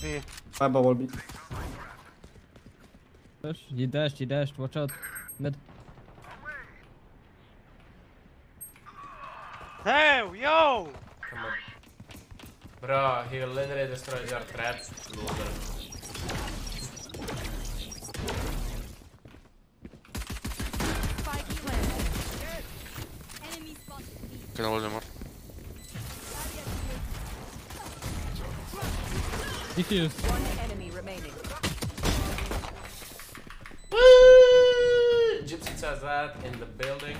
B. Fireball will be. Push. He dashed, he dashed. Watch out. Mid. Hey, yo! Come on. Bro, he literally destroyed your trap, loser. Spike planted. Enemy spotted. Can hold him up. Diffuse. One enemy remaining. Woo! Gypsy says that in the building.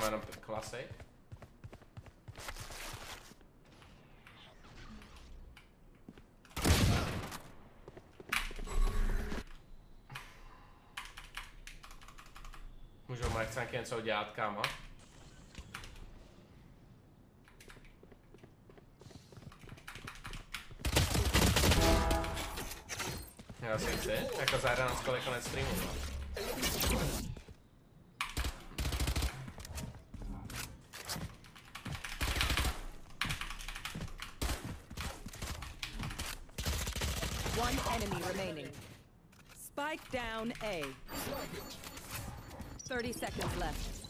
Má jenom klasy. Můžu Mike chce něco udělat, kámo? Já si chci, jako za 11 kolik konec streamu. no. One enemy remaining. Spike down A. 30 seconds left.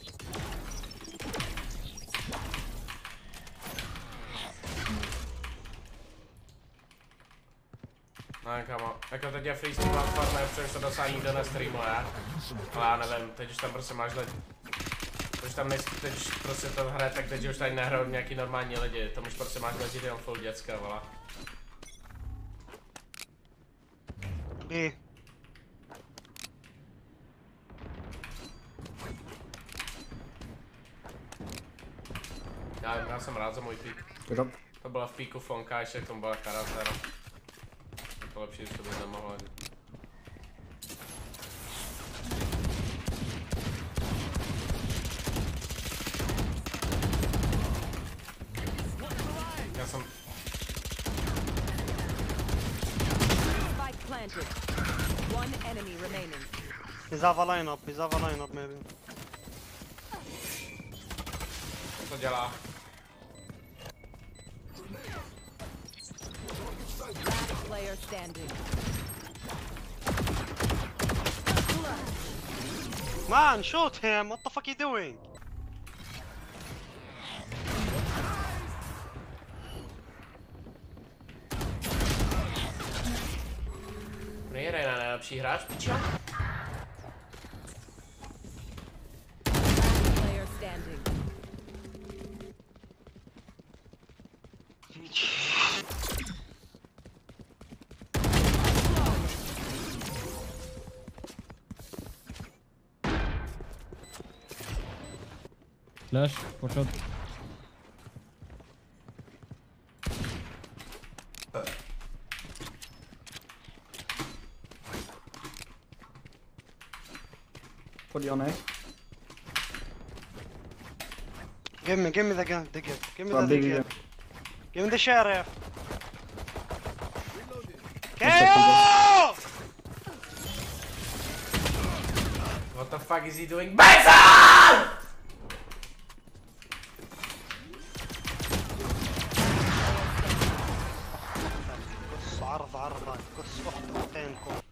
No kámo, jako teď je free stream platforma, protože se dosá nikdo nestreamuje, ale já nevím, teď už tam prostě máš lidi. Už tam nejsi, teď už prostě to hraje tak teď už tady nehrajou nějaký normální lidi, tam už prostě máš lidi jenom full děcka, vole. B. Já, já jsem rád za můj pík. To byla v píku Fonka, ještě k tomu byla karanténa. Je to lepší, že to by nemohlo enemy remaining. He's have a lineup, he's have a lineup maybe. Co dělá? Last player standing. Man, shoot him! What the fuck are you doing? Nejde na nejlepší hráč, pičo? Last player standing. Flash. Watch out. Put you on A. Give me, give me the gun, the gift. Give me From the big gift. Give me the sheriff. second, KO! What the fuck is he doing? BASON! قص عرض عرضك قص اختين Pičo!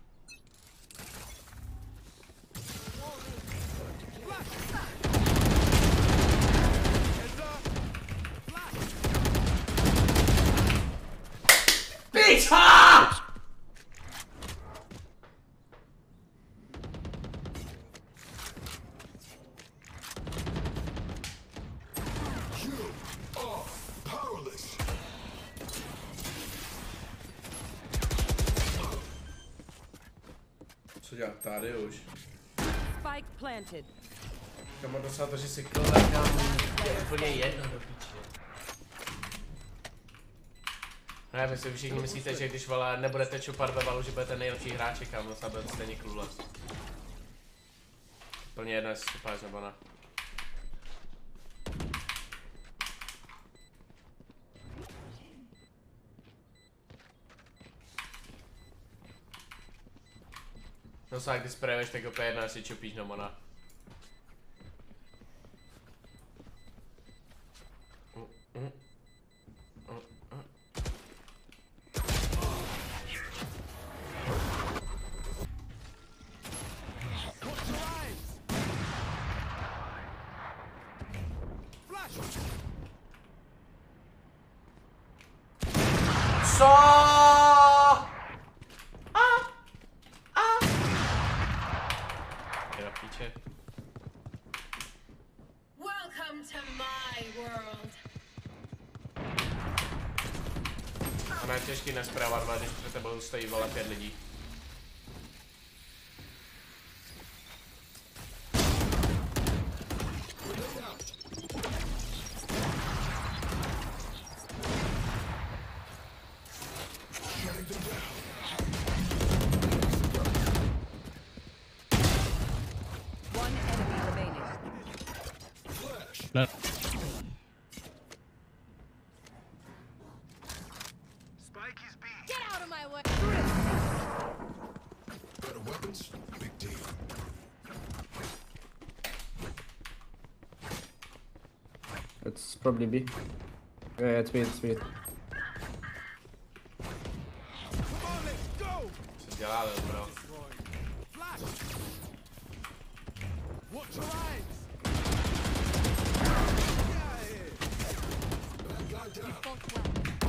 Co dělá tady už? Spike planted. Kamo docela to, že si kill dám je úplně jedno do piče. Ne, my si všichni myslíte, že když vole, nebudete čupat ve valu, že budete nejlepší hráči, kam a budete stejně clueless. Plně jedno, jestli čupáš nebo ne. No a když sprejuješ, tak opět jedno, jestli čupíš nebo ne. To. Ono je těžký nesprávovat, ale když před tebou stojí vole pět lidí. Probably B. Yeah, yeah, it's B, it's B. Co dělá, bro?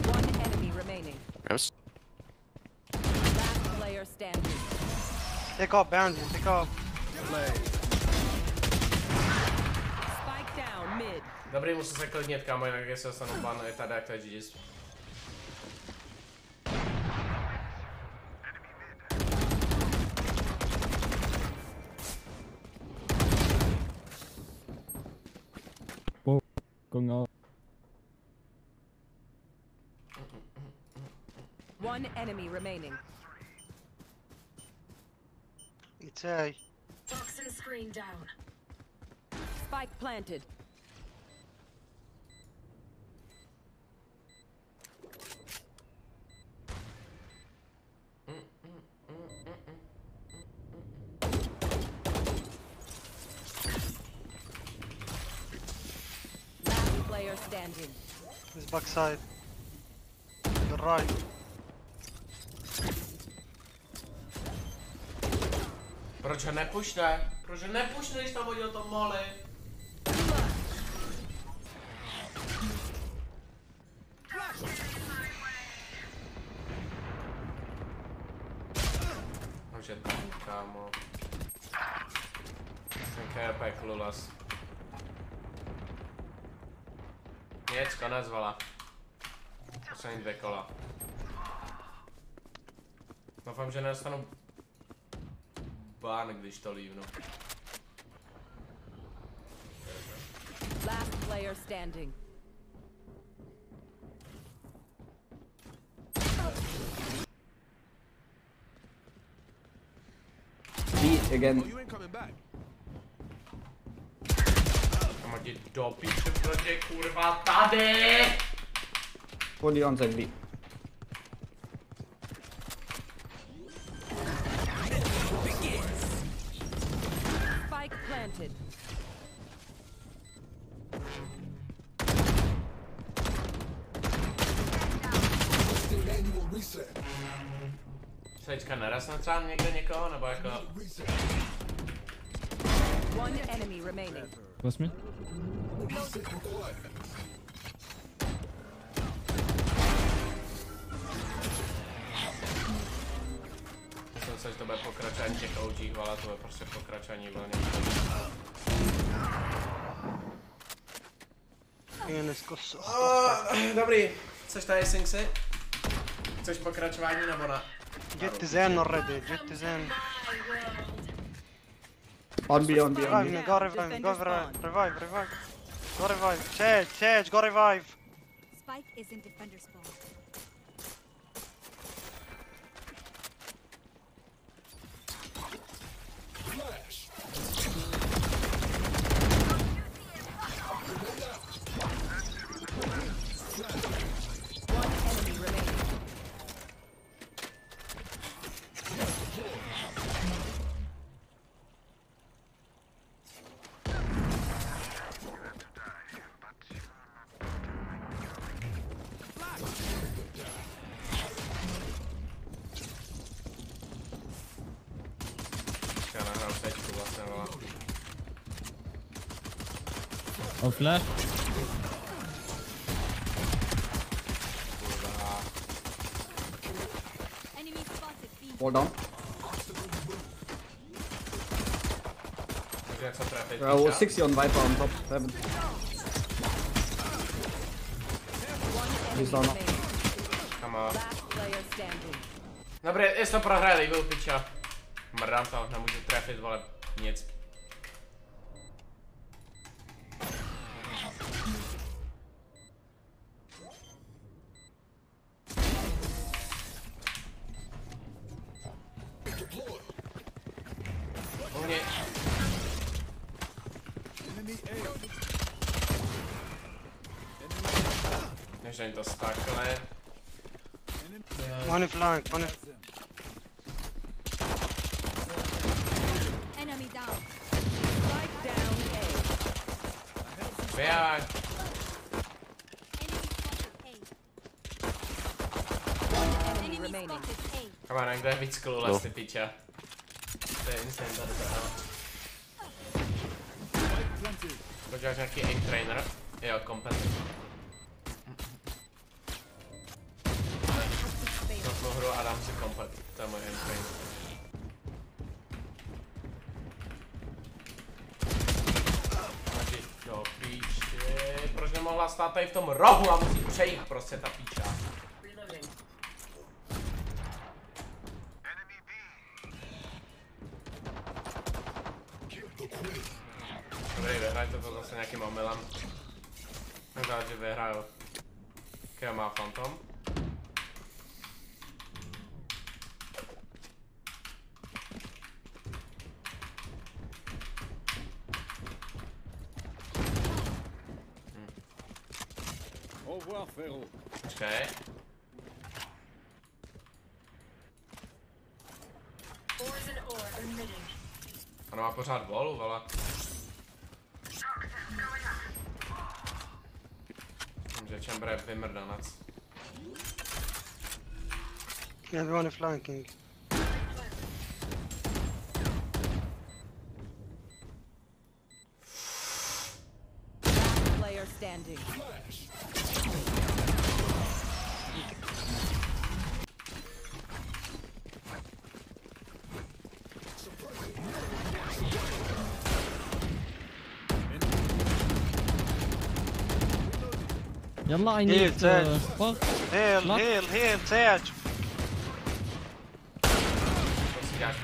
One enemy remaining. Yes. Last player standing. Take off behind you, take off. Spike down mid. Dobrý, musím se klidnit, kámo, jinak je se dostanu ban, je tady jak to je GG's. Going out. One enemy remaining. It's A. Toxin screen down. Spike planted. Last player standing. This backside. You're right. Proč ho nepušne? Proč ho nepušne, když tam hodil to moli? Takže tak, kámo. Ten KP klulas. Nic, konec vala. Poslední dvě kola. Doufám, že nedostanu ban, když to lívnu. Last player standing. Again. You ain't coming back. Ti do píče, proč je kurva tady? Fully onside B. Spike planted. Sejčka, naraz na třeba někde někoho, nebo jako... One enemy remaining. Close me. Myslím se, že to bude pokračování těch OG, ale to bude prostě pokračování vlně. Is kosso. Dobrý, chceš tady Singsy? Chceš pokračování nebo ne? Jet is in already, jet is in. My world. On B, on B, on Revive me, go revive go revive, revive, revive. Go revive. Sage, Sage, go revive. Spike is in defender spawn. On flash. Wall down. Uh, píča? 60 on Viper on top. Heaven. He's down now. Come on. Dobrý, jestli to prohráli, byl piča. Mrdám to, nemůžu trefit, vole, nic. Není to stakle. One flank, one Enemy down. A. Remaining. Come on, kdo je víc clueless, ty piča? To je insane tady to. Podíváš nějaký aim trainer? Jo, kompet. Hru a dám si kompet. To je do píči. Proč nemohla stát tady v tom rohu a musí přejít prostě ta píča? Dobrý, vyhrajte to zase nějakým omylem. Nezdá, že vyhraju. Kdo má Phantom? Frérot. Počkej. Ona má pořád volu, vole. Myslím, že Chamber je vymrdanec. Yeah, one flanking. يلا I Heal, need Sage. uh, fuck. Heal, Lock. heal, heal, Sage! To si děláš.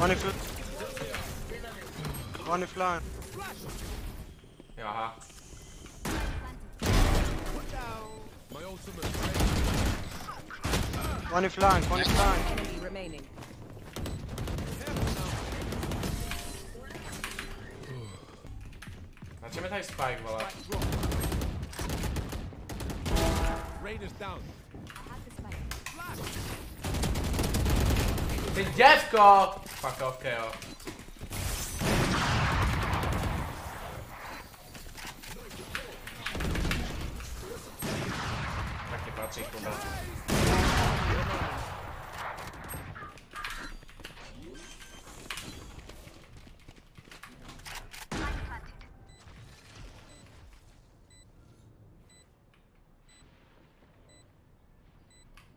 One fl... One flank. Jo, aha. My ultimate. One flank, one flank. Enemy remaining. Na čem je tady Spike, vole? Rain is down. Ty děvko! Fuck off, jo. Taky patří kumba.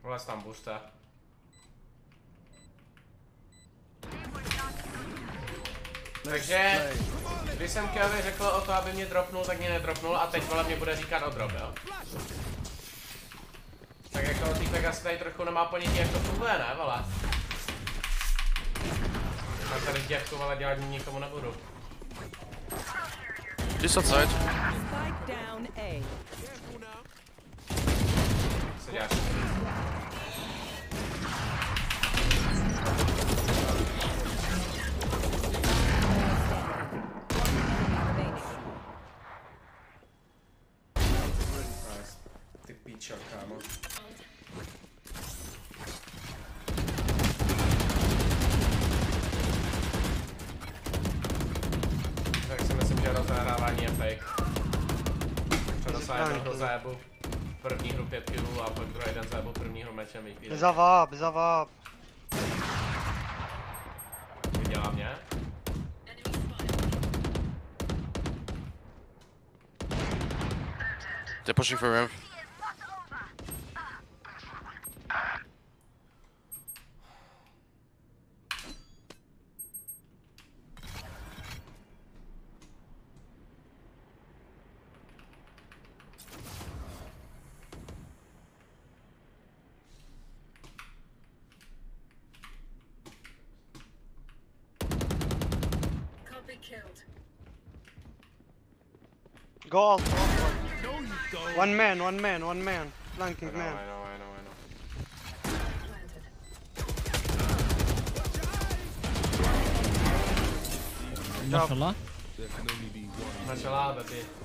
Vlez tam buřte. Takže, když jsem Kelly řekl o to, aby mě dropnul, tak mě nedropnul a teď vole mě bude říkat o drop, jo? Tak jako týpek asi tady trochu nemá ponětí, jak to funguje, ne, vole? Tak tady děvku, vole, dělat nikomu nebudu. Just outside. Spike down A. zajebl první hru 5 kilů a pak druhý den zajebl první hru mečem výpí. Bezaváb, bezaváb. Viděla mě? They're pushing for him. killed. Go all. No, you don't. One man, one man, one man. Flanking I know, man. I know, I know, I know. Mashallah. Mashallah, baby.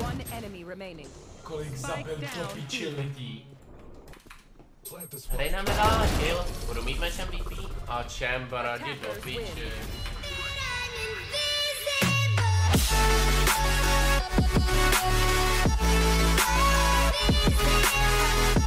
One enemy remaining. Kolik zabil to píči lidí. Hrej nám nedá kill, budu mít mečem lípí. A Chamber, jdi do píči. We'll be right back.